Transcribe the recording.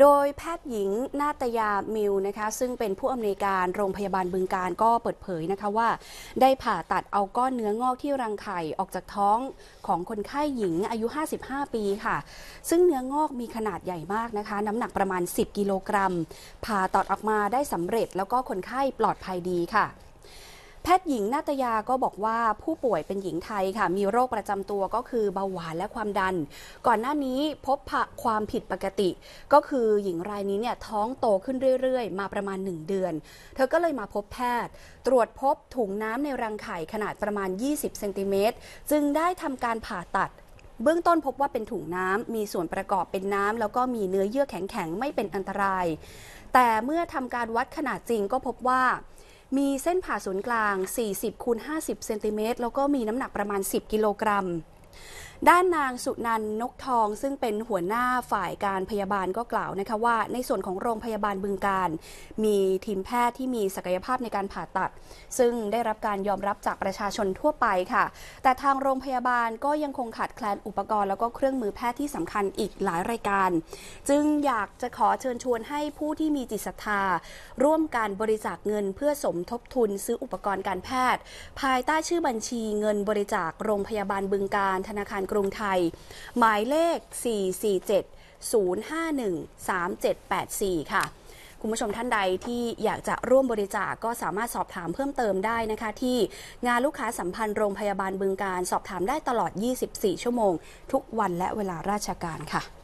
โดยแพทย์หญิงนาตยามิวนะคะซึ่งเป็นผู้อำนวยการโรงพยาบาลบึงการก็เปิดเผยนะคะว่า ได้ผ่าตัดเอาก้อนเนื้องอกที่รังไข่ออกจากท้องของคนไข้หญิงอายุ 55 ปีค่ะ ซึ่งเนื้องอกมีขนาดใหญ่มากนะคะ น้ำหนักประมาณ 10 กิโลกรัมผ่าตัดออกมาได้สำเร็จแล้วก็คนไข้ปลอดภัยดีค่ะ แพทย์หญิงนาตยาก็บอกว่าผู้ป่วยเป็นหญิงไทยค่ะ มีโรคประจำตัวก็คือเบาหวานและความดัน ก่อนหน้านี้พบความผิดปกติ ก็คือหญิงรายนี้เนี่ยท้องโตขึ้นเรื่อยๆ มาประมาณ 1 เดือน เธอก็เลยมาพบแพทย์ ตรวจพบถุงน้ำในรังไข่ขนาดประมาณ 20เซนติเมตรจึงได้ทำการผ่าตัดเบื้องต้นพบว่าเป็นถุงน้ำ มีส่วนประกอบเป็นน้ำ แล้วก็มีเนื้อเยื่อแข็งๆ ไม่เป็นอันตราย แต่เมื่อทำการวัดขนาดจริงก็พบว่า มีเส้นผ่าศูนย์กลาง 40คูณ50 เซนติเมตร แล้วก็มีน้ำหนักประมาณ 10 กิโลกรัม ด้านนางสุนันนกทองซึ่งเป็นหัวหน้าฝ่ายการพยาบาลก็กล่าวนะคะว่า ในส่วนของโรงพยาบาลบึงการ มีทีมแพทย์ที่มีศักยภาพในการผ่าตัด ซึ่งได้รับการยอมรับจากประชาชนทั่วไปค่ะ แต่ทางโรงพยาบาลก็ยังคงขาดแคลนอุปกรณ์แล้วก็เครื่องมือแพทย์ที่สำคัญอีกหลายรายการ จึงอยากจะขอเชิญชวนให้ผู้ที่มีจิตศรัทธา ร่วมการบริจาคเงินเพื่อสมทบทุนซื้ออุปกรณ์การแพทย์ ภายใต้ชื่อบัญชีเงินบริจาคโรงพยาบาลบึงการธนาคารกรุงไทย หมายเลข 447 051 3784 ค่ะ คุณผู้ชมท่านใดที่อยากจะร่วมบริจาคกก็สามารถสอบถามเพิ่มเติมได้นะคะ ที่งานลูกค้าสัมพันธ์โรงพยาบาลบึงการ สอบถามได้ตลอด 24 ชั่วโมง ทุกวันและเวลาราชการค่ะ